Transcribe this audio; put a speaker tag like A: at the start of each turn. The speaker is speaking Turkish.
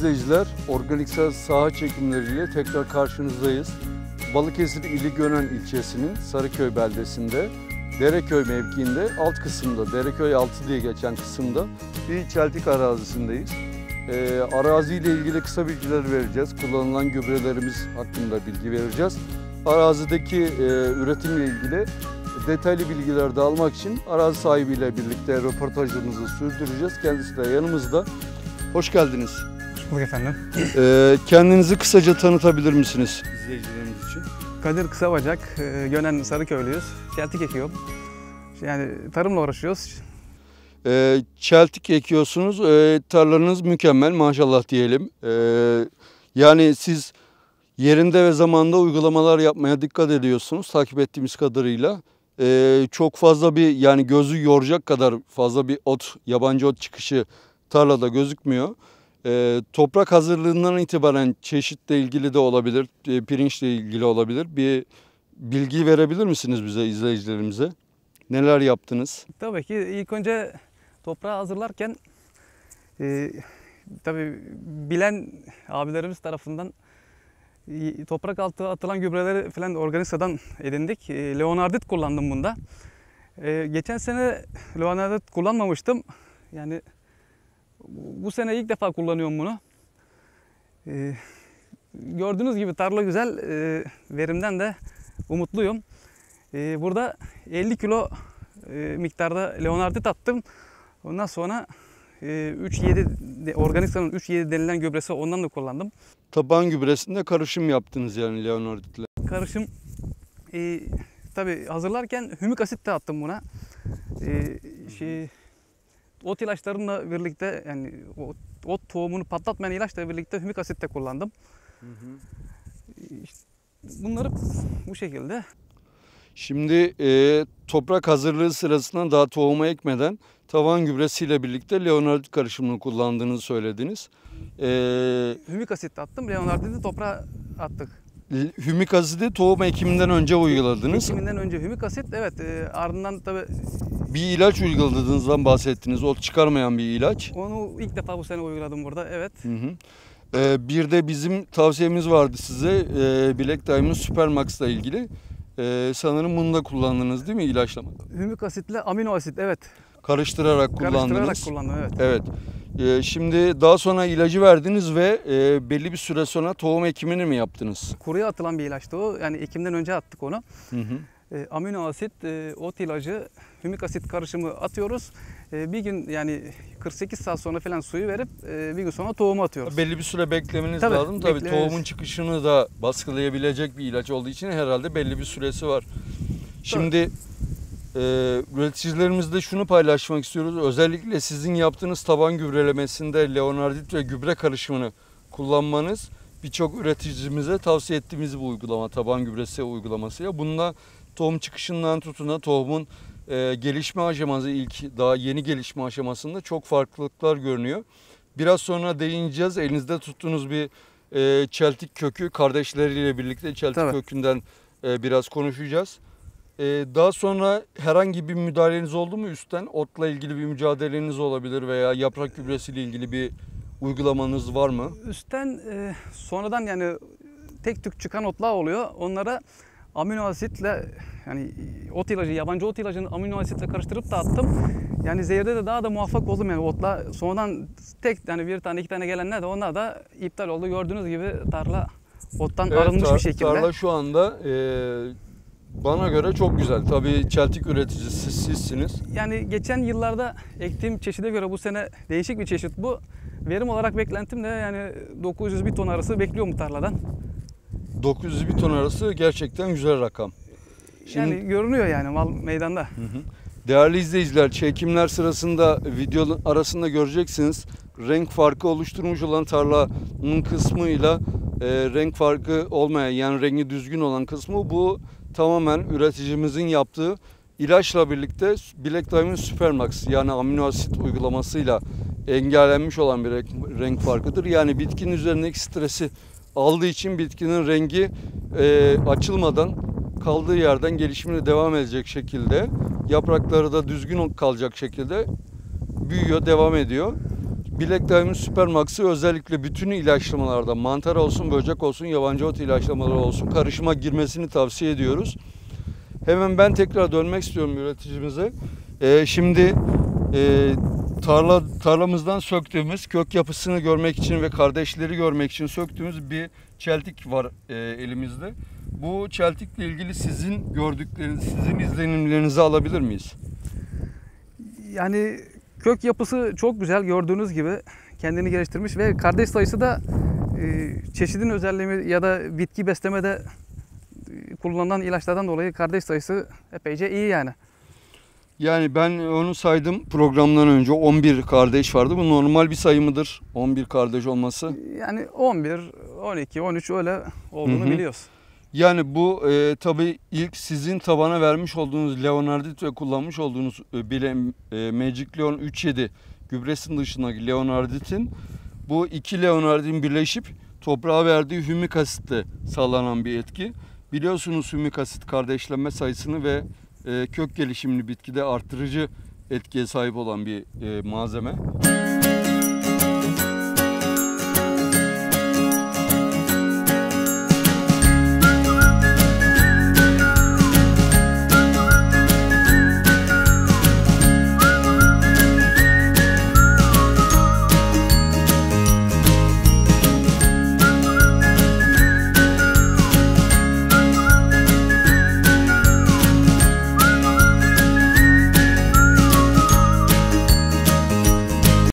A: izleyiciler, organik saha çekimleriyle tekrar karşınızdayız. Balıkesir İli Gönen ilçesinin Sarıköy beldesinde Dereköy mevkiinde alt kısımda, Dereköy altı diye geçen kısımda bir çeltik arazisindeyiz. Ee, araziyle ilgili kısa bilgiler vereceğiz. Kullanılan gübrelerimiz hakkında bilgi vereceğiz. Arazideki e, üretimle ilgili detaylı bilgiler de almak için arazi sahibiyle birlikte röportajımızı sürdüreceğiz. Kendisi de yanımızda. Hoş geldiniz.
B: Bulduk efendim.
A: Ee, kendinizi kısaca tanıtabilir misiniz izleyicilerimiz için?
B: Kadir Kısabacak, e, Gönen Sarıköylüyüz. Çeltik ekiyorum. Yani tarımla uğraşıyoruz.
A: Ee, çeltik ekiyorsunuz. Ee, tarlanız mükemmel maşallah diyelim. Ee, yani siz yerinde ve zamanda uygulamalar yapmaya dikkat ediyorsunuz takip ettiğimiz kadarıyla. Ee, çok fazla bir yani gözü yoracak kadar fazla bir ot, yabancı ot çıkışı tarlada gözükmüyor. Ee, toprak hazırlığından itibaren çeşitle ilgili de olabilir, e, pirinçle ilgili olabilir. Bir bilgi verebilir misiniz bize, izleyicilerimize? Neler yaptınız?
B: Tabii ki ilk önce toprağı hazırlarken e, tabii bilen abilerimiz tarafından e, toprak altı atılan gübreleri falan organisadan edindik. E, Leonardit kullandım bunda. E, geçen sene Leonardit kullanmamıştım. Yani bu sene ilk defa kullanıyorum bunu. E, gördüğünüz gibi tarla güzel. E, verimden de umutluyum. E, burada 50 kilo e, miktarda Leonardit attım. Ondan sonra e, 3-7 organiksanın 3-7 denilen gübresi ondan da kullandım.
A: Taban gübresinde karışım yaptınız yani Leonardit'le.
B: Karışım e, tabi hazırlarken hümik asit de attım buna. E, şey, ot ilaçlarımla birlikte yani o, ot tohumunu patlatmayan ilaçla birlikte hümik asit de kullandım.
A: Hı hı.
B: İşte bunları bu şekilde.
A: Şimdi e, toprak hazırlığı sırasında daha tohuma ekmeden tavan gübresiyle birlikte Leonardit karışımını kullandığınızı söylediniz. E,
B: Hümik asit attım. Leonardit'i toprağa attık.
A: hümik asidi tohum ekiminden önce uyguladınız.
B: Ekiminden önce hümik asit evet e, ardından tabi
A: Bir ilaç uyguladığınızdan bahsettiniz. Ot çıkarmayan bir ilaç.
B: onu ilk defa bu sene uyguladım burada evet.
A: Hı hı. E, bir de bizim tavsiyemiz vardı size. E, Black Diamond Supermax ile ilgili. E, sanırım bunu da kullandınız değil mi ilaçlama?
B: Hümik asitle amino asit evet.
A: Karıştırarak kullandınız.
B: Karıştırarak kullandım evet.
A: Evet. Ee, şimdi daha sonra ilacı verdiniz ve e, belli bir süre sonra tohum ekimini mi yaptınız?
B: Kuruya atılan bir ilaçtı o. Yani ekimden önce attık onu.
A: Hı hı.
B: E, amino asit, e, ot ilacı, hümik asit karışımı atıyoruz. E, bir gün yani 48 saat sonra falan suyu verip e, bir gün sonra tohumu atıyoruz.
A: Belli bir süre beklemeniz
B: Tabii,
A: lazım. Tabii
B: beklemeniz.
A: tohumun çıkışını da baskılayabilecek bir ilaç olduğu için herhalde belli bir süresi var. Şimdi e, üreticilerimizle şunu paylaşmak istiyoruz. Özellikle sizin yaptığınız taban gübrelemesinde leonardit ve gübre karışımını kullanmanız birçok üreticimize tavsiye ettiğimiz bir uygulama. Taban gübresi uygulamasıyla. Bununla tohum çıkışından tutun da tohumun e, gelişme aşaması ilk daha yeni gelişme aşamasında çok farklılıklar görünüyor. Biraz sonra değineceğiz. Elinizde tuttuğunuz bir e, çeltik kökü kardeşleriyle birlikte çeltik
B: Tabii.
A: kökünden e, biraz konuşacağız. E, daha sonra herhangi bir müdahaleniz oldu mu üstten? Otla ilgili bir mücadeleniz olabilir veya yaprak gübresiyle ilgili bir uygulamanız var mı?
B: Üstten e, sonradan yani tek tük çıkan otlar oluyor. Onlara amino asitle yani ot ilacı, yabancı ot ilacını amino asitle karıştırıp da attım. Yani zehirde de daha da muvaffak oldum yani otla. Sonradan tek yani bir tane iki tane gelenler de onlar da iptal oldu. Gördüğünüz gibi tarla ottan arınmış
A: tar-
B: bir şekilde.
A: Tarla şu anda e, bana göre çok güzel. Tabii çeltik üreticisi sizsiniz.
B: Yani geçen yıllarda ektiğim çeşide göre bu sene değişik bir çeşit bu. Verim olarak beklentim de yani 900 bir ton arası bekliyorum tarladan.
A: 900 bir ton arası gerçekten güzel rakam. Şimdi-
B: Yani görünüyor yani mal meydanda.
A: Değerli izleyiciler, çekimler sırasında videonun arasında göreceksiniz. Renk farkı oluşturmuş olan tarlanın kısmıyla e, renk farkı olmayan yani rengi düzgün olan kısmı bu tamamen üreticimizin yaptığı ilaçla birlikte Black Diamond Supermax yani amino asit uygulamasıyla engellenmiş olan bir renk, renk farkıdır. Yani bitkinin üzerindeki stresi aldığı için bitkinin rengi e, açılmadan kaldığı yerden gelişimine devam edecek şekilde yaprakları da düzgün kalacak şekilde büyüyor, devam ediyor. Bilek Diamond Supermax'ı özellikle bütün ilaçlamalarda mantar olsun, böcek olsun, yabancı ot ilaçlamaları olsun karışıma girmesini tavsiye ediyoruz. Hemen ben tekrar dönmek istiyorum üreticimize. Ee, şimdi e, tarla tarlamızdan söktüğümüz kök yapısını görmek için ve kardeşleri görmek için söktüğümüz bir çeltik var e, elimizde. Bu çeltikle ilgili sizin gördükleriniz, sizin izlenimlerinizi alabilir miyiz?
B: Yani kök yapısı çok güzel gördüğünüz gibi kendini geliştirmiş ve kardeş sayısı da e, çeşidin özelliği ya da bitki beslemede e, kullanılan ilaçlardan dolayı kardeş sayısı epeyce iyi yani.
A: Yani ben onu saydım programdan önce 11 kardeş vardı. Bu normal bir sayı mıdır? 11 kardeş olması.
B: Yani 11, 12, 13 öyle olduğunu
A: Hı hı.
B: biliyoruz.
A: Yani bu e, tabii ilk sizin tabana vermiş olduğunuz Leonardit ve kullanmış olduğunuz e, bile e, Magic Leon 3.7 gübresinin dışındaki Leonardit'in bu iki Leonardit'in birleşip toprağa verdiği hümik asitle sağlanan bir etki. Biliyorsunuz hümik asit kardeşlenme sayısını ve kök gelişimini bitkide artırıcı etkiye sahip olan bir e, malzeme.